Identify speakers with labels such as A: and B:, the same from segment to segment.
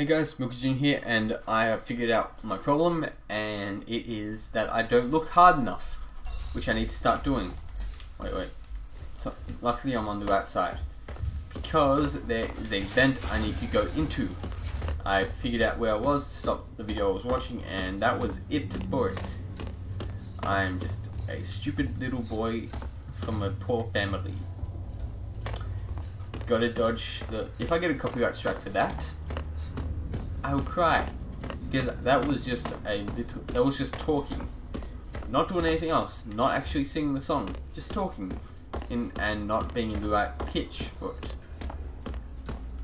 A: Hey guys, Milkajun here, and I have figured out my problem, and it is that I don't look hard enough, which I need to start doing. Wait, wait. So, luckily I'm on the right side. Because there is a vent I need to go into. I figured out where I was, stopped the video I was watching, and that was it for it. I'm just a stupid little boy from a poor family. Gotta dodge the... If I get a copyright strike for that, I will cry because that was just a little. That was just talking, not doing anything else, not actually singing the song, just talking, in and not being in the right pitch for it.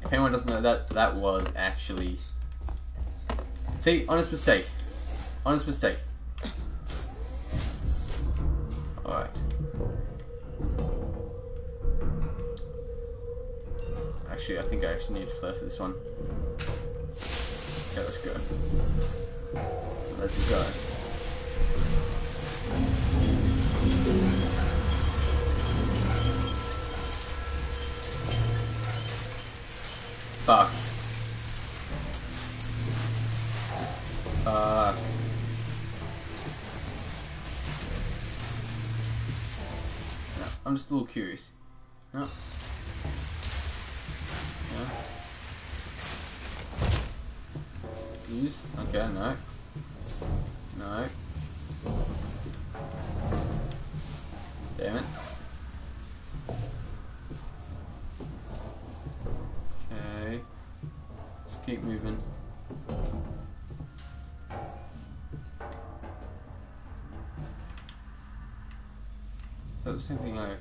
A: If anyone doesn't know that, that was actually. See, honest mistake, honest mistake. All right. Actually, I think I actually need flare for this one. Okay, let's go. Let's go. Fuck. Fuck. No, I'm just a little curious. No. Use? Okay, no. No. Damn it. Okay. Let's keep moving. Is that the same thing I...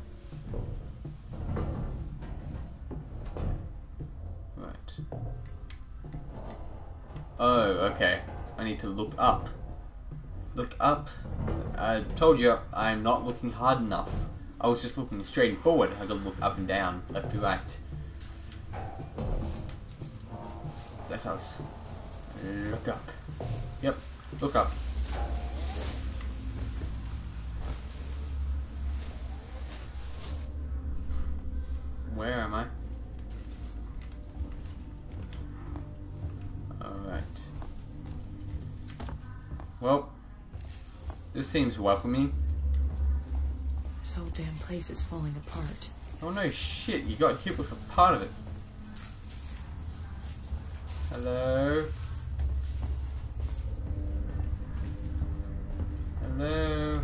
A: Oh, okay. I need to look up. Look up. I told you I'm not looking hard enough. I was just looking straight forward. I gotta look up and down, left to right. Let us look up. Yep, look up. Seems welcoming.
B: This whole damn place is falling apart.
A: Oh no shit, you got hit with a part of it. Hello? Hello?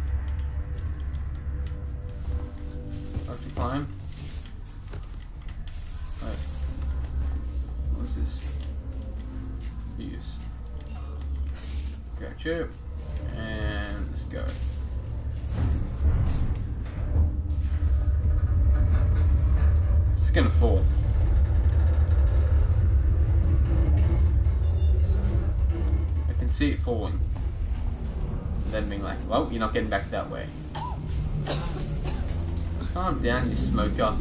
A: Have to climb? Wait. What's this? Use. Gotcha. Let's go. It's gonna fall. I can see it falling. And then being like, well, you're not getting back that way. Calm down, you smoker.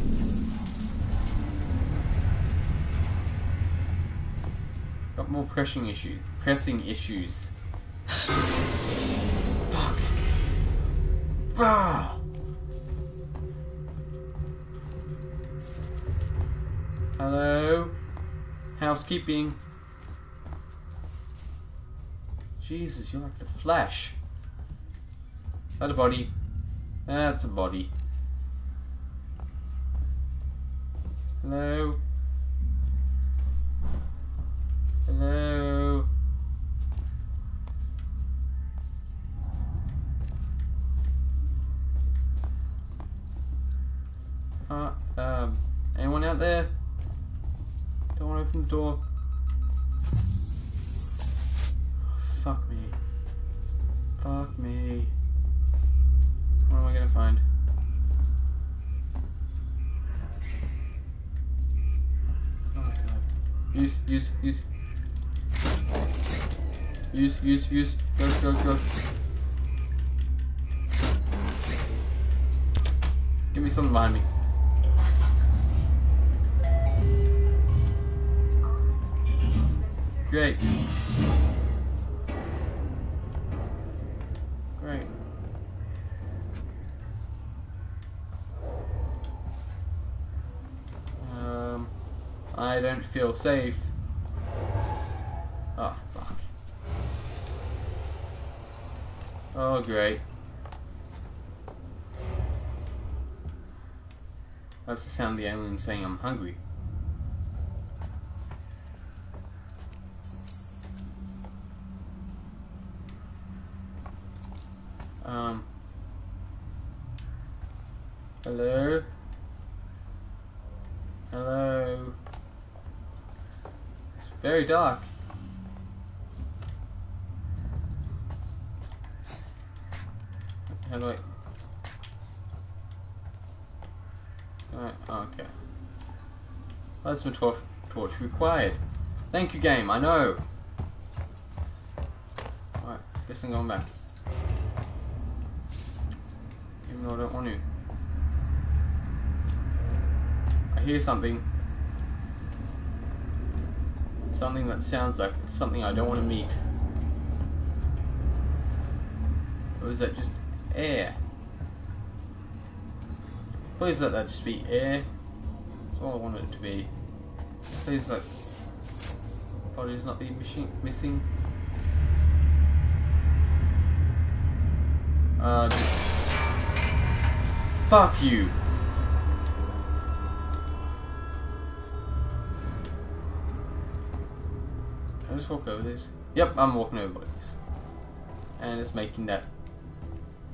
A: Got more pressing issues. Pressing issues. Hello? Housekeeping. Jesus, you're like the Flash. That a body? That's a body. Hello? Hello? Uh, um, anyone out there? Don't want to open the door. fuck me. Fuck me. What am I gonna find? Oh god. Use, use, use. Use, use, use. Go, go, go. Give me something behind me. Great. Great. Um, I don't feel safe. Oh, fuck. Oh, great. That's the sound of the alien saying I'm hungry. Um. Hello? Hello? It's very dark. I... Alright, okay. Plasma torch, torch required. Thank you, game, I know. Alright, guess I'm going back. Though I don't want to. I hear something. Something that sounds like something I don't want to meet. Or is that just air? Please let that just be air. That's all I want it to be. Please let bodies not be missing. Uh, fuck you. Can I just walk over this? Yep, I'm walking over bodies. And it's making that.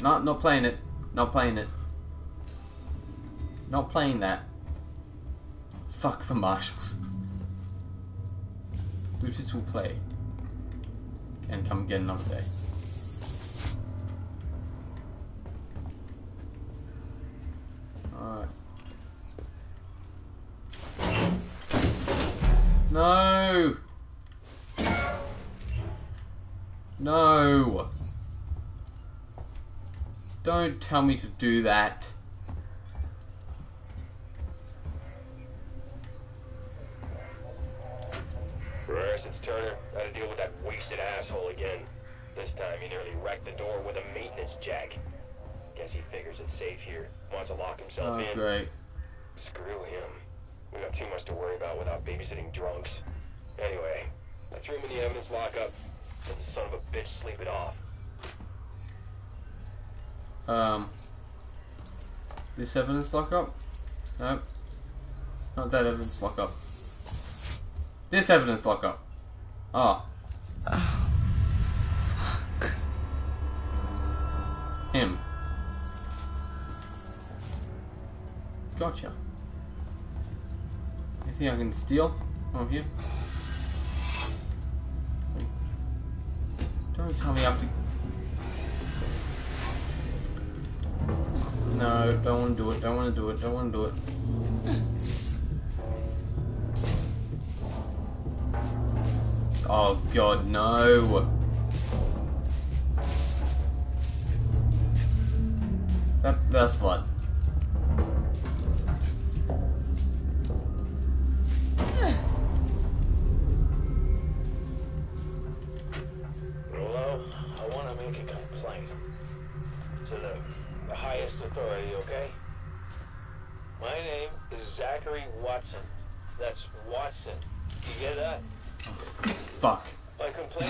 A: Not, not playing it. Not playing it. Not playing that. Fuck the marshals. Looters will play. And come again another day. Alright. No! No! Don't tell me to do that.
C: Babysitting drunks. Anyway, I threw him in the evidence lockup. Let the son of a bitch sleep it off.
A: Um. This evidence lockup? Nope. Not that evidence lockup. This evidence lockup. Oh.
B: Fuck.
A: Him. Gotcha. Anything I can steal? Oh, here. Don't tell me I have to. No, don't want to do it. Don't want to do it. Don't want to do it. Oh god, no. That, that's blood.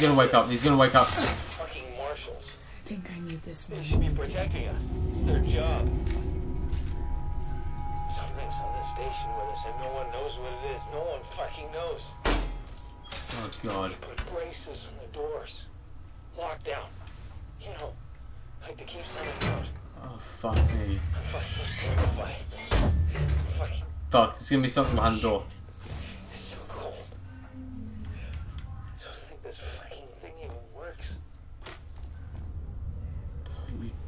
A: Gonna wake up. He's gonna wake up.
C: Fucking marshals.
B: I think I need this
C: They should be protecting us. It's their job. Something's on this station with us and no one knows what it is. No one fucking knows.
A: Oh god.
C: Put braces on the doors. Lockdown. You know, like the keeps on the doors.
A: Oh fuck me.
C: Fucking terrified. Fucking
A: Fuck. There's gonna be something behind the door.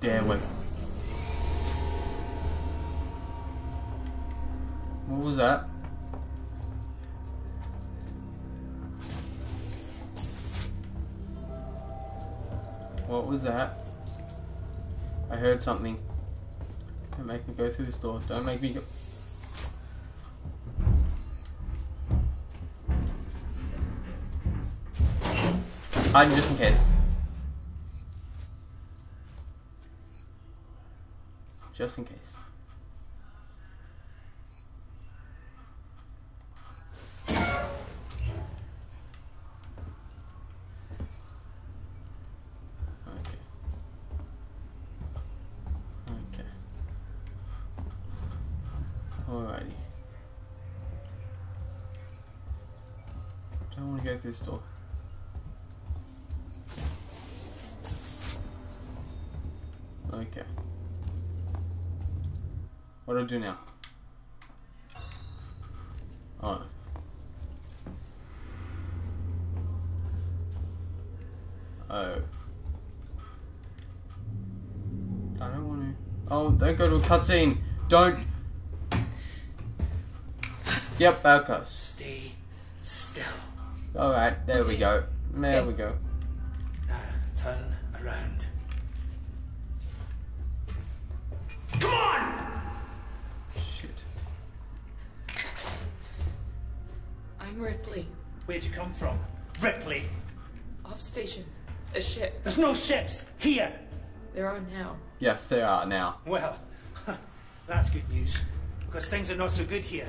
A: Wake. What was that? What was that? I heard something. Don't make me go through this door. Don't make me go. Hide just in case. just in case. Alrighty. Don't want to go through this door. What do I do now? Oh. Oh. I don't want to. Oh, don't go to a cutscene. Don't. Yep, goes.
D: Stay still.
A: Alright, there we go. There we go.
D: Now turn around. Come on!
A: Shit.
B: I'm Ripley.
D: Where'd you come from? Ripley.
B: Off station. A ship.
D: There's no ships here.
B: There are now.
A: Yes, there are now.
D: Well, that's good news. Because things are not so good here.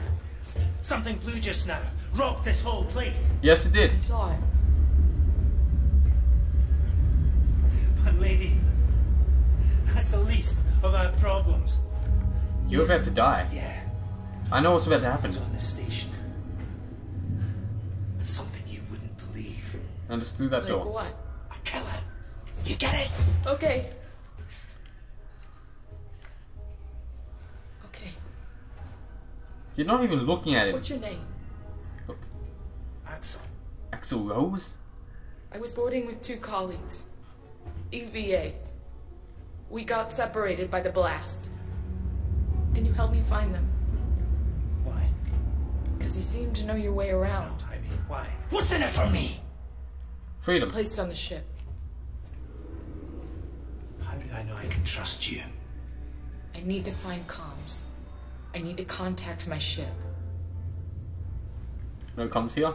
D: Something blew just now. Rocked this whole place.
A: Yes, it did.
B: I saw it.
D: But lady, that's the least of our problems.
A: You're about to die.
D: Yeah.
A: I know what's about to happen.
D: On this station. Something you wouldn't believe.
A: And just through that
B: Like
A: door.
B: what?
D: A killer. You get it?
B: Okay. Okay.
A: You're not even looking at him.
B: What's your name?
A: Look.
D: Axel.
A: Axl Rose?
B: I was boarding with two colleagues. EVA. We got separated by the blast. Can you help me find them?
D: Why?
B: Because you seem to know your way
D: No,
B: around.
D: I mean, why? What's in it for me?
A: Freedom.
B: Placed on the ship.
D: How do I know I can trust you?
B: I need to find comms. I need to contact my ship.
A: No comms here.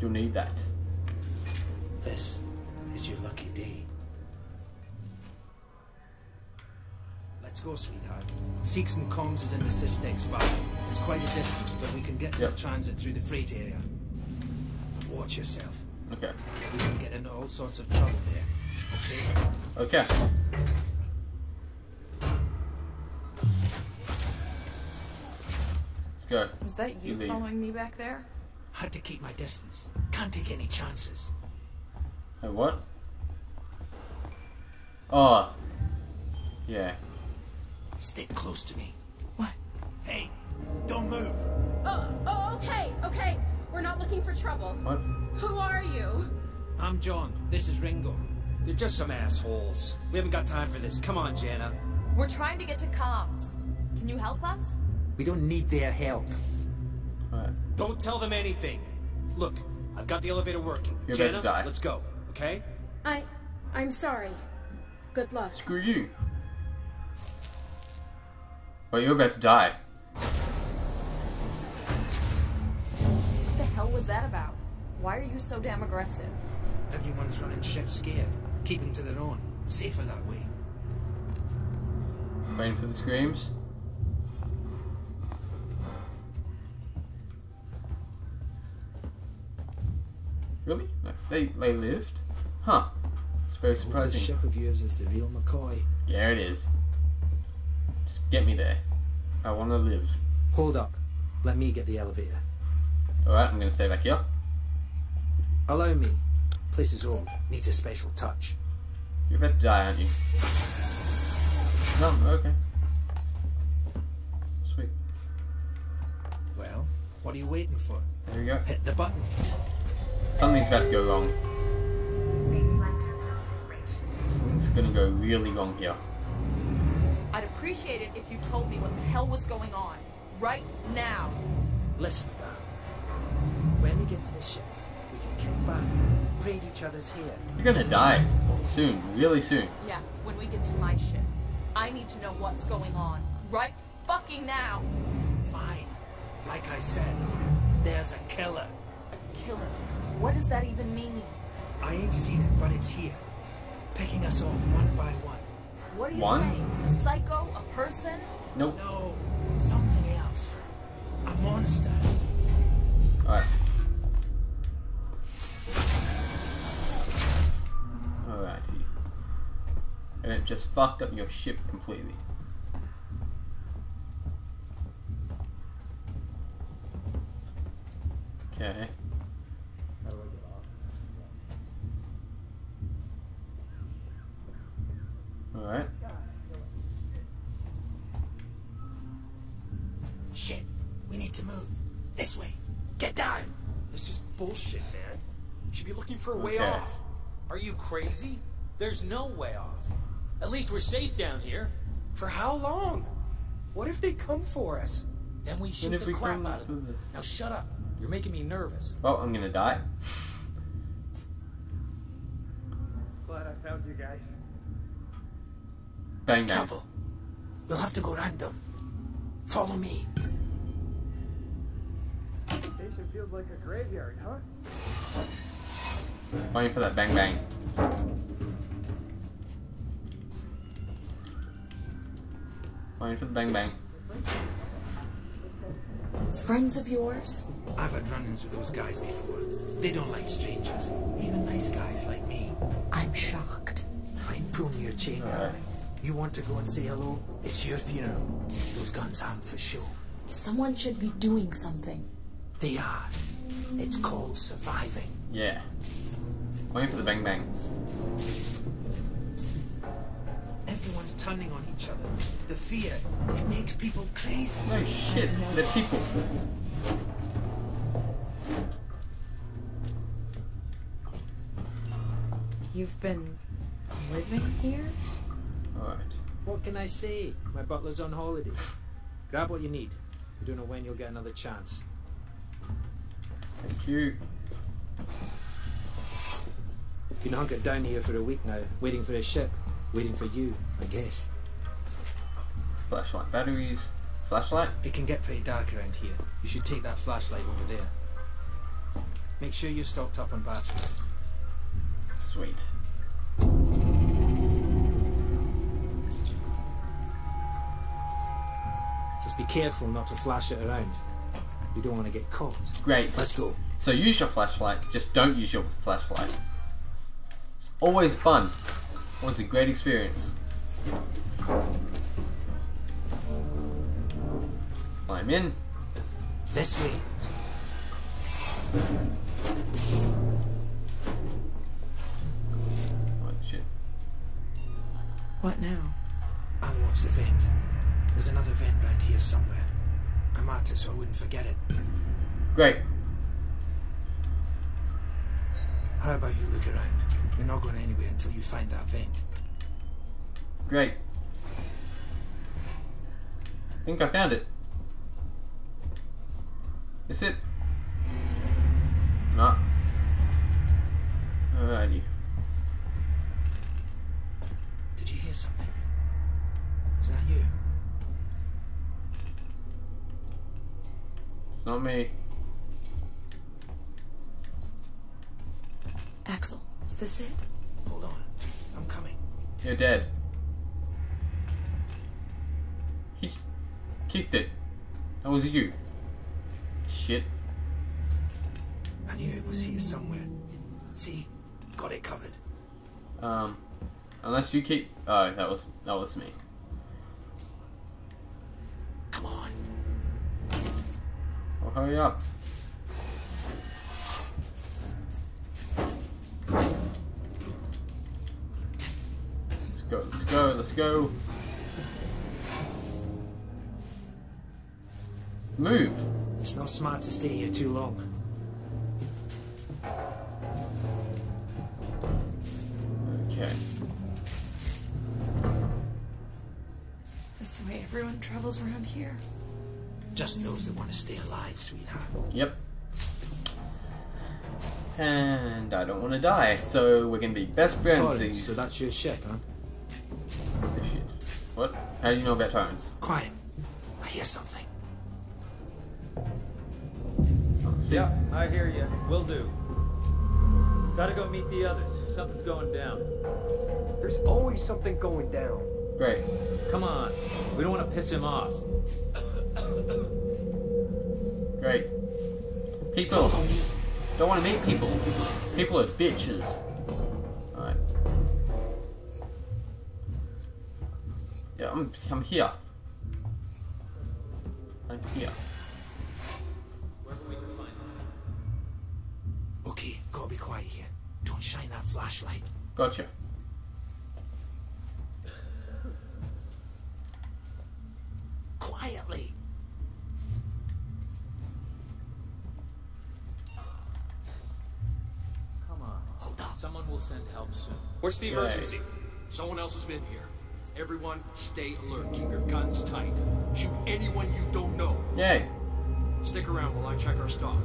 A: You'll need that.
D: This is your lucky day.
E: Let's go, sweetheart. Seegson Comms is in the SysTech Spire. It's quite a distance, but we can get to
A: Yep.
E: the transit through the freight area. But watch yourself.
A: Okay.
E: We can get into all sorts of trouble there. Okay?
A: Okay. Let's go.
F: Was that you
A: You
F: following me back there?
E: Had to keep my distance. Can't take any chances.
A: Hey, what? Oh. Yeah.
E: Stick close to me.
F: What?
E: Hey, don't move.
G: Oh, oh, okay, okay. We're not looking for trouble.
A: What?
G: Who are you?
E: I'm John. This is Ringo.
H: They're just some assholes. We haven't got time for this. Come on, Jana.
F: We're trying to get to comms. Can you help us?
E: We don't need their help.
A: Alright.
H: Don't tell them anything. Look, I've got the elevator working.
A: You're about
H: Jana,
A: to die.
H: let's go, okay?
G: I. I'm sorry. Good luck.
A: Screw you. Well, you're about to die.
F: Was that about? Why are you so damn aggressive?
E: Everyone's running shit scared. Keeping to their own. Safer that way.
A: Waiting for the screams. Really? They they lived? Huh. It's very
E: This
A: surprising.
E: ship of yours is the real McCoy.
A: Yeah, it is. Just get me there. I want to live.
E: Hold up. Let me get the elevator.
A: Alright, I'm gonna stay back here.
E: Allow me. Place is old. Needs a special touch.
A: You're about to die, aren't you? No, okay. Sweet.
E: Well, what are you waiting for?
A: There we go.
E: Hit the button.
A: Something's about to go wrong. Something's gonna go really wrong here.
F: I'd appreciate it if you told me what the hell was going on. Right now.
E: Listen, darling. When we get to the ship, we can kick back, braid each other's hair.
A: You're gonna die. Soon. Really soon.
F: Yeah, when we get to my ship. I need to know what's going on. Right fucking now.
E: Fine. Like I said, there's a killer.
F: A killer. What does that even mean?
E: I ain't seen it, but it's here. Picking us off one by one.
F: What are you
A: One?
F: saying? A psycho? A person?
A: Nope.
E: No, something else. A monster.
A: Alright. And it just fucked up your ship completely. Okay. Alright.
E: Shit. We need to move. This way. Get down.
H: This is bullshit, man. You should be looking for a way off. Are you crazy? There's no way off. At least we're safe down here. For how long? What if they come for us? Then we shoot
A: if
H: the
A: we
H: crap out of them.
A: this?
H: Now shut up. You're making me nervous.
A: Oh, I'm gonna die.
I: Glad I found you guys.
A: Bang bang.
E: Trouble. We'll have to go round them. Follow me.
I: Station feels like a graveyard, huh?
A: Waiting for that bang bang. Waiting for the bang bang.
B: Friends of yours?
E: I've had run-ins with those guys before. They don't like strangers. Even nice guys like me.
B: I'm shocked.
E: Fine, pull me your chain,
A: Alright.
E: darling. You want to go and say hello? It's your funeral. Those guns aren't for show.
B: Someone should be doing something.
E: They are. It's called surviving.
A: Yeah. Waiting for the bang bang.
E: Turning on each other. The fear, it makes people crazy.
A: No shit. They're people.
F: You've been living here?
A: Alright.
H: What can I say? My butler's on holiday. Grab what you need. We don't know when you'll get another chance.
A: Thank you.
H: Been hunkered down here for a week now, waiting for a ship. Waiting for you, I guess.
A: Flashlight batteries. Flashlight?
E: It can get pretty dark around here. You should take that flashlight you're there. Make sure you're stocked up on batteries.
A: Sweet.
H: Just be careful not to flash it around. You don't want to get caught.
A: Great.
E: Let's go.
A: So use your flashlight, just don't use your flashlight. It's always fun. Always a great experience. I'm in.
E: This way.
A: Oh shit.
F: What now?
E: I'll watch the vent. There's another vent round here somewhere. I marked it so I wouldn't forget it.
A: Great.
E: How about you look around? You're not going anywhere until you find that vent.
A: Great. I think I found it. Is it? No. Alrighty.
E: Did you hear something? Was that you?
A: It's not me.
B: Axel, is this it?
E: Hold on. I'm coming.
A: You're dead. He just kicked it. That was you. Shit.
E: I knew it was here somewhere. See? Got it covered.
A: Um, unless you keep. Oh, that was that was me.
E: Come on.
A: Oh, hurry up. Let's go. Let's go. Let's go. Move.
E: It's not smart to stay here too long.
A: Okay.
F: That's the way everyone travels around here?
E: Just those that want to stay alive, sweetheart.
A: Yep. And I don't want to die, so we're gonna be best friends.
H: Torrens, so that's your ship, huh?
A: Shit. What? How do you know about Torrens?
E: Quiet. I hear something.
A: See?
J: Yeah, I hear you. Will do. Gotta go meet the others. Something's going down.
I: There's always something going down.
A: Great.
J: Come on. We don't want to piss him off.
A: Great. People. Don't want to meet people. People are bitches. Yeah, I'm, I'm here. I'm here.
J: Wherever we can find him.
E: gotta be quiet here. Don't shine that flashlight.
A: Gotcha.
E: Quietly.
J: Come on.
E: Hold on.
J: Someone will send help soon.
K: What's the
A: Yay.
K: emergency? Someone else has been here. Everyone, stay alert. Keep your guns tight. Shoot anyone you don't know.
A: Yay.
K: Stick around while I check our stock.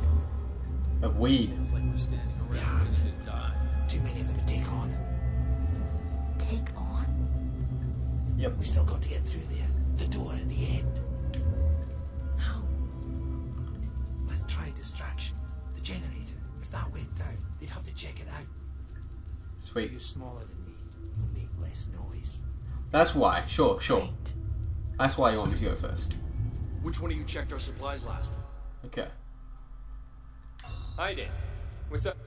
A: Of weed.
J: Feels like we're standing around ready to die.
E: Too many of them to take on.
F: Take on?
A: Yep.
E: We still got to get through there. The door at the end.
F: How?
E: Let's try distraction. The generator. If that went down, they'd have to check it out.
A: Sweet.
E: You're smaller than me. You'll make less noise.
A: That's why. Sure, sure.
F: Right.
A: That's why you want me to go first.
K: Which one of you checked our supplies last?
A: Okay.
K: I did. What's up?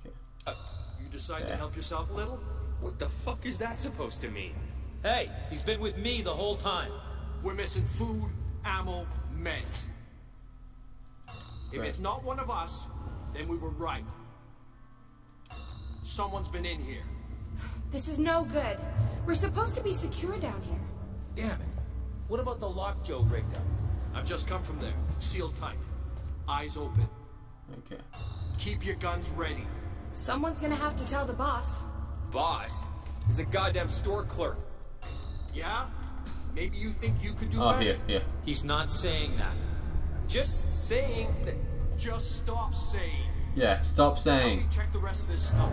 A: Okay.
K: Uh, you decide
A: Yeah.
K: to help yourself a little? What the fuck is that supposed to mean?
J: Hey, he's been with me the whole time.
K: We're missing food, ammo, meds. If
A: Right.
K: it's not one of us, then we were right. Someone's been in here.
G: This is no good. We're supposed to be secure down here.
H: Damn it. What about the lock Joe rigged up?
K: I've just come from there. Sealed tight. Eyes open.
A: Okay.
K: Keep your guns ready.
G: Someone's gonna have to tell the boss.
K: Boss? He's a goddamn store clerk. Yeah? Maybe you think you could do
A: Oh,
K: better?
A: here, here.
J: He's not saying that.
K: Just saying that. Just stop saying.
A: Yeah, stop
K: Help me
A: saying.
K: check the rest of this stuff.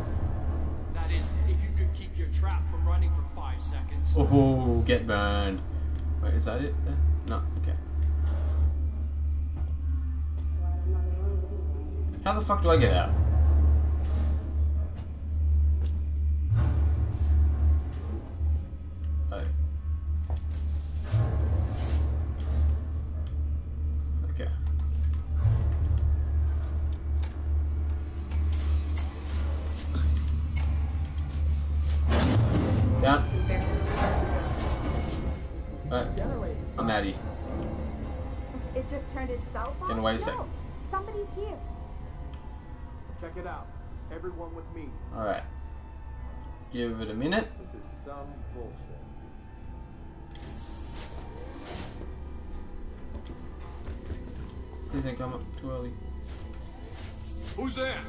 K: That is, if you could keep your trap from running for five seconds.
A: Oh, get burned. Wait, is that it? No, okay. How the fuck do I get out? Give it a minute.
I: This is some bullshit.
A: Please don't come up too early.
K: Who's there?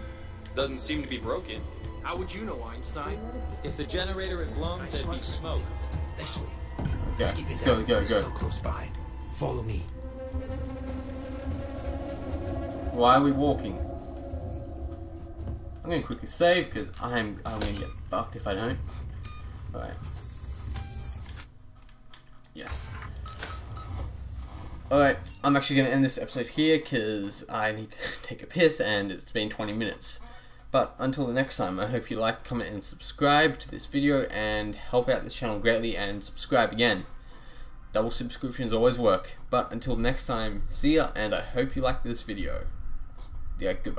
L: Doesn't seem to be broken.
K: How would you know, Einstein?
J: If the generator had blown,
E: Nice
J: there'd be smoke.
E: This way.
A: Okay,
E: Let's keep it
A: let's go, go, go.
E: still close by. Follow me.
A: Why are we walking? I'm gonna quickly save because I'm I'm gonna get fucked if I don't. Alright. Yes. Alright, I'm actually gonna end this episode here because I need to take a piss and it's been 20 minutes. But until the next time, I hope you like, comment, and subscribe to this video and help out this channel greatly and subscribe again. Double subscriptions always work. But until next time, see ya and I hope you like this video. Yeah, goodbye.